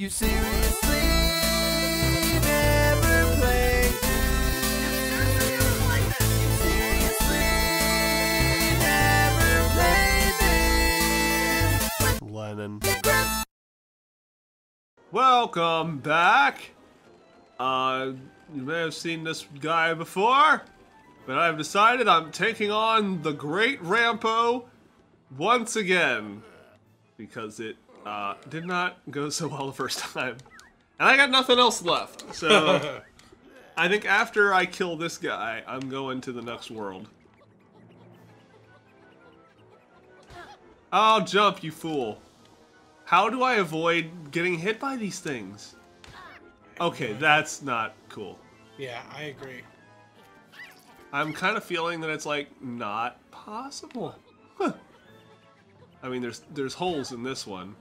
You seriously never played You seriously never played this Lennon. Welcome back. Uh, you may have seen this guy before, but I've decided I'm taking on the Great Rampo once again because it uh, did not go so well the first time, and I got nothing else left. So I think after I kill this guy, I'm going to the next world. I'll jump, you fool. How do I avoid getting hit by these things? Okay, that's not cool. Yeah, I agree. I'm kind of feeling that it's like not possible. Huh. I mean, there's there's holes in this one.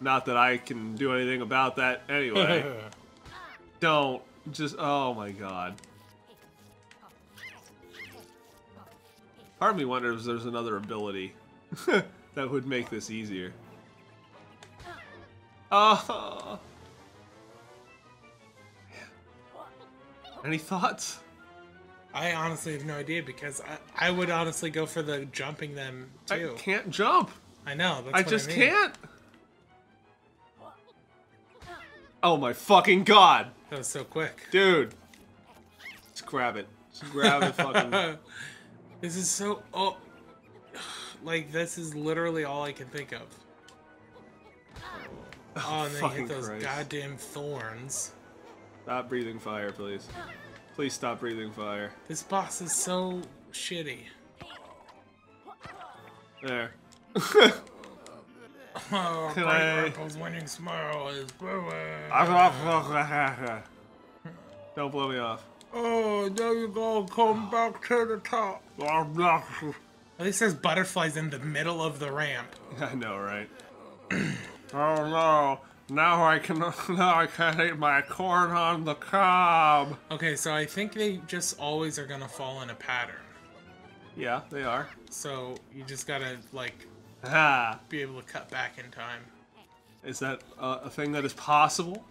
Not that I can do anything about that anyway. Don't just oh my god. Part of me wonders if there's another ability that would make this easier. Oh. Any thoughts? I honestly have no idea because I, I would honestly go for the jumping them too. I can't jump. I, know. That's I what just I mean. can't. Oh my fucking god, That was so quick. dude! Just grab it. Just grab it, fucking. This is so oh, like this is literally all I can think of. Oh, oh and then hit those Christ. goddamn thorns. Stop breathing fire, please. Please stop breathing fire. This boss is so shitty. There. Oh, Can Great I- Ripple's winning smile is. Don't blow me off. Oh, there you go. Come back to the top. At least there's butterflies in the middle of the ramp. I know, right? oh no! Now I can now I can't eat my corn on the cob. Okay, so I think they just always are gonna fall in a pattern. Yeah, they are. So you just gotta like Ha! be able to cut back in time. Is that uh, a thing that is possible?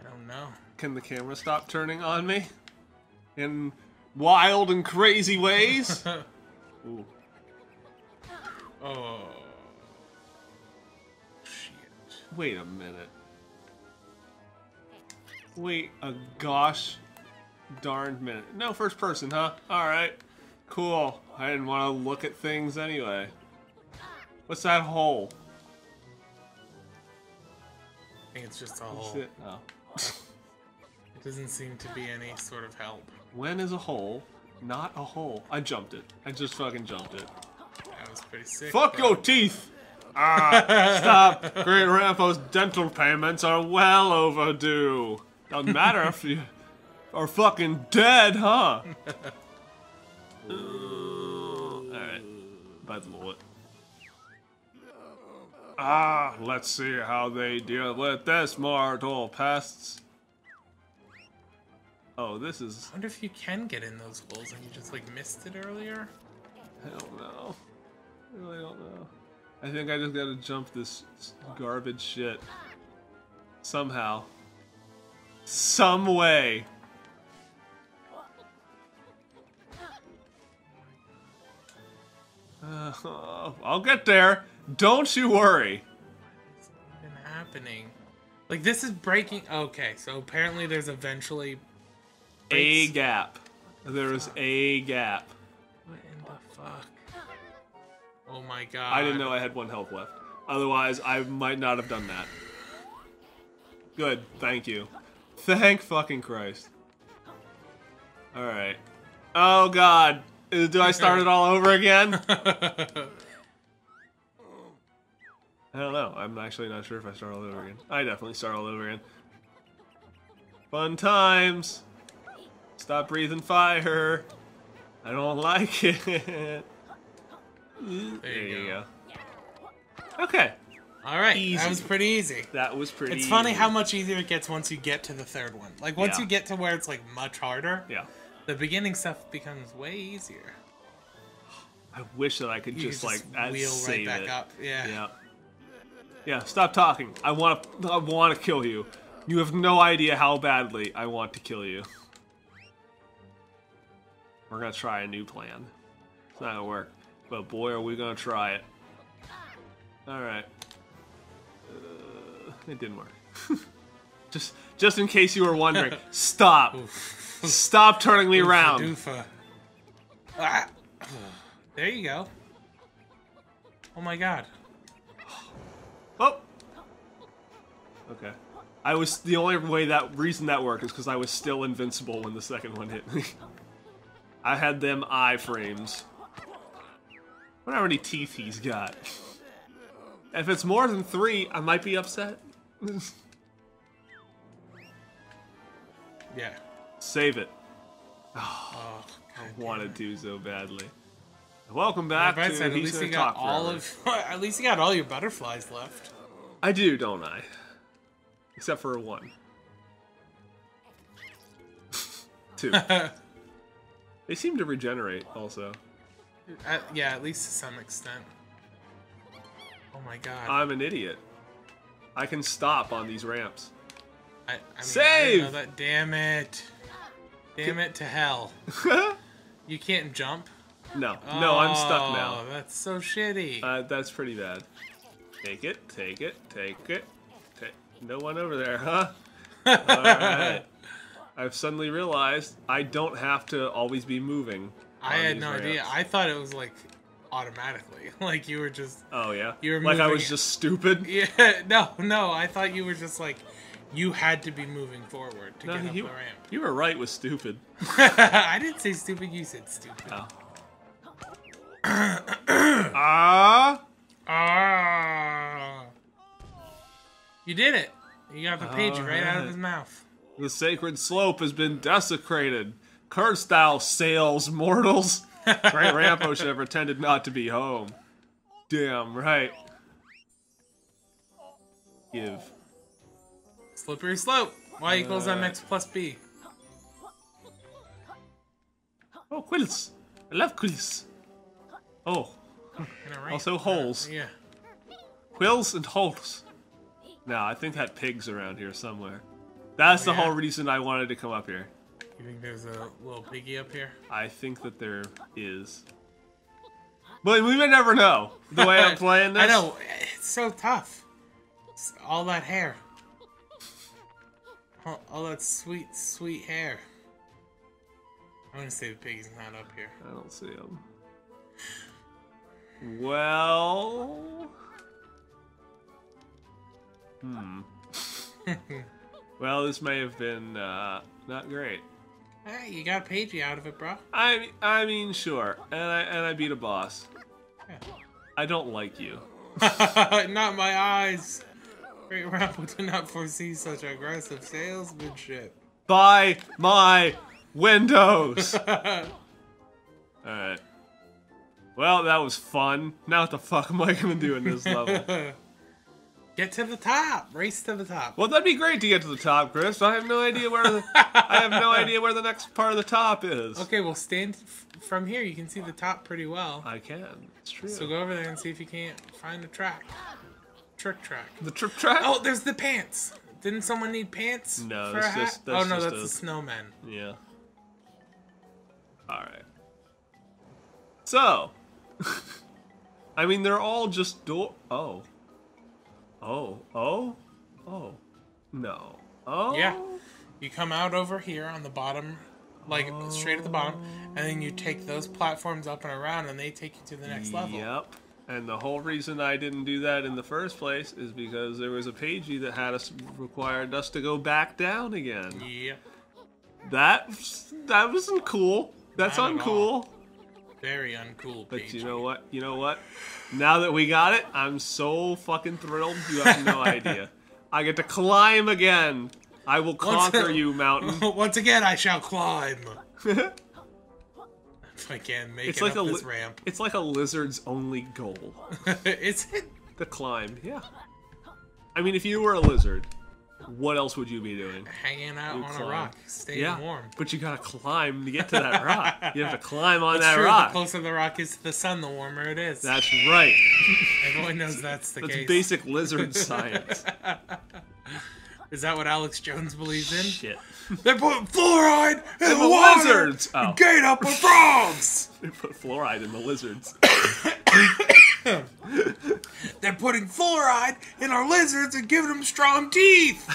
I don't know. Can the camera stop turning on me? In wild and crazy ways? Ooh. Oh. Shit. Wait a minute. Wait a gosh darned minute. No first person, huh? Alright. Cool. I didn't want to look at things anyway. What's that hole? I think it's just a hole. it- oh. It doesn't seem to be any sort of help. When is a hole not a hole? I jumped it. I just fucking jumped it. That was pretty sick. Fuck though. your teeth! Ah, stop! Great Rampo's dental payments are well overdue. Doesn't matter if you are fucking dead, huh? Alright. Bad lord. Ah, let's see how they deal with this mortal pests. Oh, this is. I wonder if you can get in those holes and you just like missed it earlier. I don't know. I really don't know. I think I just gotta jump this garbage shit. Somehow. Some way. I'll get there. Don't you worry. What's even happening? Like this is breaking. Okay, so apparently there's eventually. A gap. There is a gap. What in the fuck? Oh my god! I didn't know I had one health left. Otherwise, I might not have done that. Good, thank you. Thank fucking Christ. Alright. Oh god. Uh, Do I start it all over again? I don't know. I'm actually not sure if I start all over again. I definitely start all over again. Fun times. Stop breathing fire. I don't like it. there you, go. go. Okay. All right, Easy. that was pretty easy. That was pretty easy. It's funny easy. how much easier it gets once you get to the third one. Like once Yeah. you get to where it's like much harder, Yeah. The beginning stuff becomes way easier. I wish that I could You just, like just uh, wheel right back it. up. Yeah. Yeah. Yeah, stop talking. I want to. I want to kill you. You have no idea how badly I want to kill you. We're gonna try a new plan. It's not gonna work, but boy, are we gonna try it. All right. Uh, it didn't work. just, just in case you were wondering, stop. Stop turning me around. Doofa. Ah. There you go. Oh my god. Oh. Okay. I was the only way that reason that worked is because I was still invincible when the second one hit me. I had them eye frames. I wonder how many teeth he's got. If it's more than three, I might be upset. Yeah. Save it. Oh, I want to do so badly. Welcome back to said, at least you got all Forever. of. At least you got all your butterflies left. I do, don't I? Except for one. Two. they seem to regenerate also. Uh, yeah, at least to some extent. Oh my god. I'm an idiot. I can stop on these ramps. I, I mean, I Save! know that. Damn it. Damn it to hell. You can't jump? no, no, I'm stuck Oh, now. That's so shitty. Uh, that's pretty bad. Take it, take it, take it. Take. No one over there, huh? Alright. I've suddenly realized I don't have to always be moving. I had no idea. I thought it was like automatically. Like you were just. Oh yeah. You were like I was just stupid. Yeah, no, no. I thought you were just like. You had to be moving forward to No, get up you, the ramp. you were right with stupid. I didn't say stupid, you said stupid. Oh. Ah. Ah. You did it. You got the page right out of his mouth. The sacred slope has been desecrated. Cursed thou sails, mortals. Great Rampo should have pretended not to be home. Damn right. Give. Slippery slope. Y equals Uh, mx plus b. Oh, quills. I love quills. Oh, In a ramp. Also holes. Yeah. quills and holes. Now, I think that pig's around here somewhere. That's the yeah? whole reason I wanted to come up here. You think there's a little piggy up here? I think that there is. But we may never know. The way I'm playing this. I know. It's so tough. It's all that hair. All, all that sweet, sweet hair. I'm gonna say the piggy's not up here. I don't see him. Well. Hmm. well, this may have been uh, not great. Hey, you got Pagie out of it, bro. I I mean, sure, and I and I beat a boss. Yeah. I don't like you. not my eyes. Great Rampo did not foresee such aggressive salesmanship. Buy my windows. All right. Well, that was fun. Now what the fuck am I gonna do in this level? Get to the top. Race to the top. Well, that'd be great to get to the top, Chris. I have no idea where the I have no idea where the next part of the top is. Okay, well, stand f- from here. You can see the top pretty well. I can. It's true. So go over there and see if you can't find the track. Trick track. the trip track. Oh, there's the pants. Didn't someone need pants? No, for a that's hat? just- that's oh no, just that's a- the snowman. Yeah. All right. So, I mean, they're all just door. Oh. Oh. Oh. Oh. No. Oh. Yeah. You come out over here on the bottom, like straight at the bottom, and then you take those platforms up and around, and they take you to the next level. Yep. And the whole reason I didn't do that in the first place is because there was a pagie that had us required us to go back down again. Yep. That that wasn't cool. That's Not uncool. Very uncool. But you know what? You know what? Now that we got it, I'm so fucking thrilled. You have no idea. I get to climb again. I will conquer you, mountain. Once again, I shall climb. if I can make It's like up a this ramp. it's like a lizard's only goal. it's it. The climb, yeah. I mean, if you were a lizard, what else would you be doing? Hanging out You on climb. a rock, staying Yeah, warm. but you gotta climb to get to that rock. You have to climb on It's that true. rock. The closer the rock is to the sun, the warmer it is. That's right. Everyone knows that's the That's case. basic lizard science. Is that what Alex Jones believes in? Shit. They put fluoride in the the water. lizards! Oh. Gate up with frogs. They put fluoride in the lizards. They're putting fluoride in our lizards and giving them strong teeth.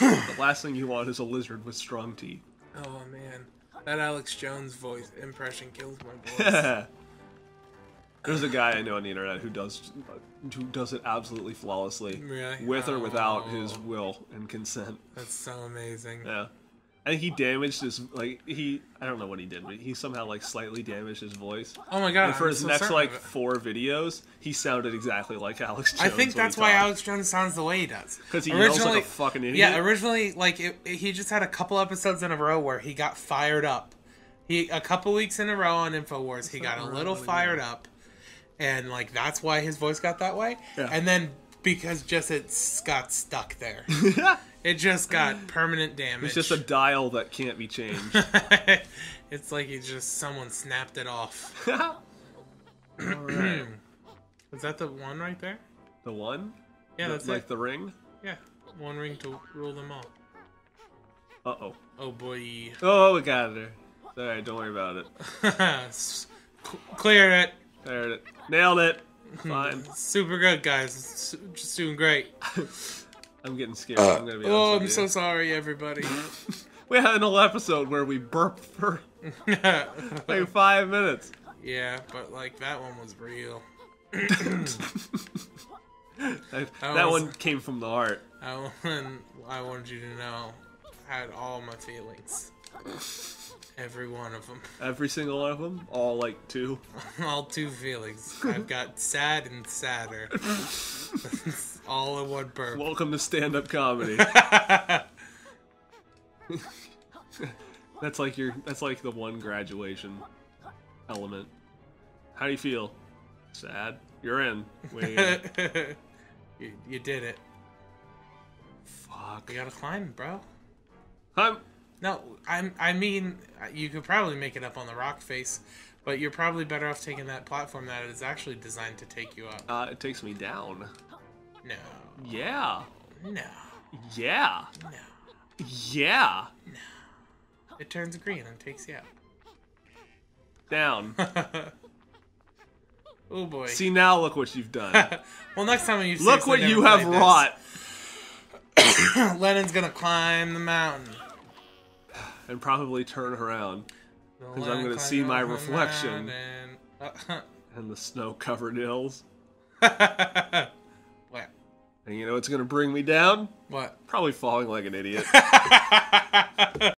The last thing you want is a lizard with strong teeth. Oh man, that Alex Jones voice impression kills my voice. There's a guy I know on the internet who does who does it absolutely flawlessly, Really? with or without Oh. his will and consent. That's so amazing. Yeah. and he damaged his like he I don't know what he did, but he somehow like slightly damaged his voice. Oh my god! And for I'm his so next like four videos, he sounded exactly like Alex Jones. I think that's why talked. Alex Jones sounds the way he does. Because he yells like a fucking idiot? Yeah, originally, like it, it- he just had a couple episodes in a row where he got fired up. He a couple weeks in a row on Infowars, he got a not little really fired up, and like that's why his voice got that way. Yeah. And then because just it got stuck there, it just got permanent damage. It's just a dial that can't be changed. it's like he just someone snapped it off. Alright. Is that the one right there? The one? Yeah, The- that's like it. the ring? Yeah, one ring to rule them all. Uh oh. Oh boy. Oh, we got it. Alright, don't worry about it. Clear it. There it. Nailed it. Hmm. Fine. Super good, guys. Just doing great. I'm getting scared. Uh, I'm gonna be Oh, I'm so sorry, everybody. We had an whole episode where we burped for like five minutes. yeah, but like that one was real. That, That that was- one came from the heart. I, want- I wanted you to know I had all my feelings. Every one of them. Every single one of them, all like two. all two feelings. I've got sad and sadder. all in one burp. Welcome to stand-up comedy. that's like your. That's like the one graduation element. How do you feel? Sad. You're in. You, you did it. Fuck. You gotta climb, bro. I'm. No, I'm. I mean, you could probably make it up on the rock face, but you're probably better off taking that platform that is actually designed to take you up. Uh, it takes me down. No, Yeah. no, Yeah. no. Yeah. No. It turns green and takes you up. Down. oh boy. See now, look what you've done. well, next time you Look what you have wrought. Lennon's gonna climb the mountain. And probably turn around. Because I'm gonna see my reflection. And... And the snow-covered hills. what? And you know what's gonna bring me down? What? Probably falling like an idiot.